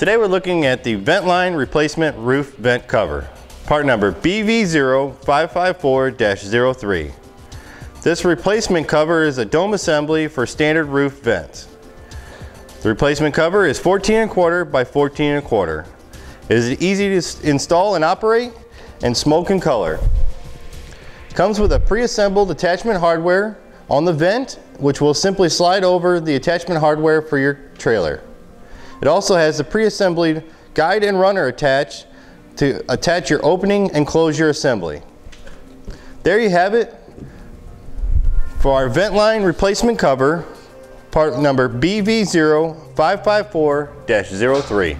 Today we're looking at the Ventline replacement roof vent cover, part number BV0554-03. This replacement cover is a dome assembly for standard roof vents. The replacement cover is 14 and quarter by 14 and quarter. It is easy to install and operate and smoke and color. Comes with a pre-assembled attachment hardware on the vent, which will simply slide over the attachment hardware for your trailer. It also has the pre-assembled guide and runner attached to attach your opening and close your assembly. There you have it for our Ventline replacement cover, part number BV0554-03.